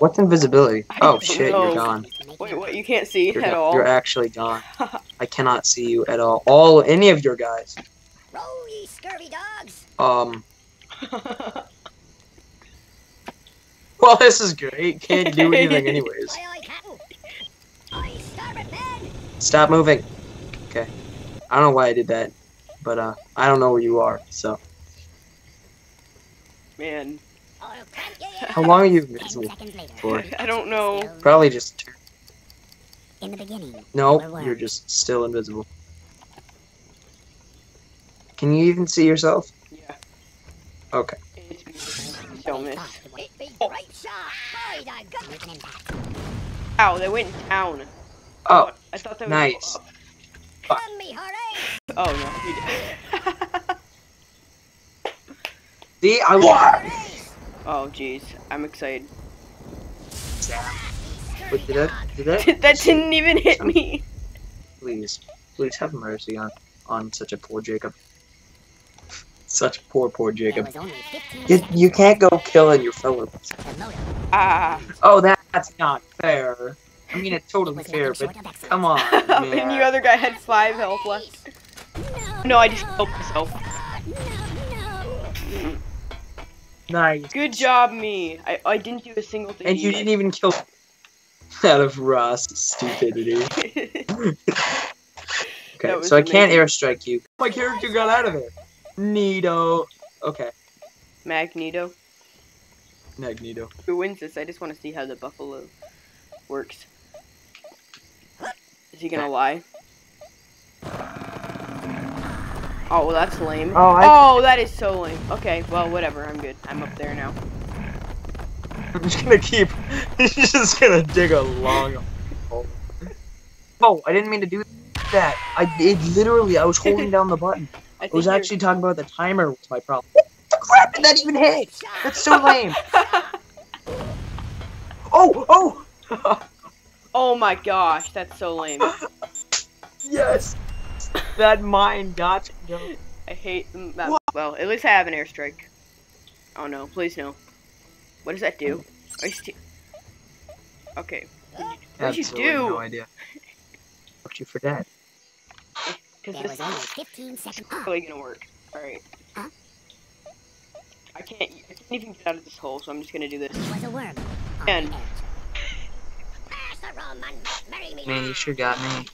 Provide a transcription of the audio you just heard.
What's invisibility? I Oh shit, know. you're gone. Wait, what? You can't see You're, at all. you're actually gone. I cannot see you at all. All any of your guys. Roll, ye scurvy dogs! Um. Well, this is great. Can't do anything anyways. Aye, aye, Captain! Aye, starboard men! Stop moving. Okay. I don't know why I did that, but uh, I don't know where you are. So, Man, I'll crank ye in. how long are you Ten invisible for? I don't know. Probably just. In the beginning. No, you're just still invisible. Can you even see yourself? Yeah. Okay. It's beautiful. Don't miss. It be great shot! Aye, I got you can impact. Ow, they went down. Oh, I thought they would nice. go up. Come me, hurry! Oh no, you did. see, I won. Hurry! oh jeez, I'm excited. Wait, did that? Did that? that didn't even hit me. Please, please have mercy on on such a poor Jacob. Such poor, poor Jacob. was only 15 You, you can't go killing your fellow. The motor Ah. Oh, that, that's not fair. I mean, it's totally was fair, but short of excellent. come on, and you man. other guy had five health left. No, No, I just killed myself. No, no. Nice. Good job, me. I, I didn't do a single thing. And you didn't even kill out of Ross stupidity. Okay, That was so I can't airstrike you. My character got out of there. Neato. Okay, Magneto. Magneto. Who wins this? I just want to see how the buffalo works. Is he gonna lie? Oh, well, that's lame. Oh, I, Oh, that is so lame. Okay, well, whatever. I'm good. I'm up there now. I'm just gonna keep. He's just gonna dig a long hole. Oh, I didn't mean to do that. I it literally. I was holding down the button. I I was you're- actually talking about the timer was my problem. What the crap did that even hit? That's so lame. Oh, oh. oh my gosh, that's so lame. yes. That mine got you. I hate them. That, well, at least I have an airstrike. Oh no, please no. What does that do? Are you sti- Okay. What'd you Absolutely do? No idea. Fucked you for that. Because There this was only is 15 seconds. really gonna work. Alright. Huh? I can't, I can't even get out of this hole, so I'm just gonna do this. He was a worm. And- the edge. Pass the rum and marry me Man, you sure got me.